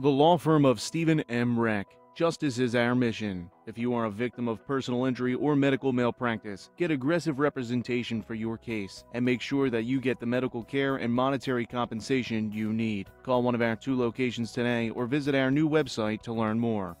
The law firm of Stephen M. Reck. Justice is our mission. If you are a victim of personal injury or medical malpractice, get aggressive representation for your case and make sure that you get the medical care and monetary compensation you need. Call one of our two locations today or visit our new website to learn more.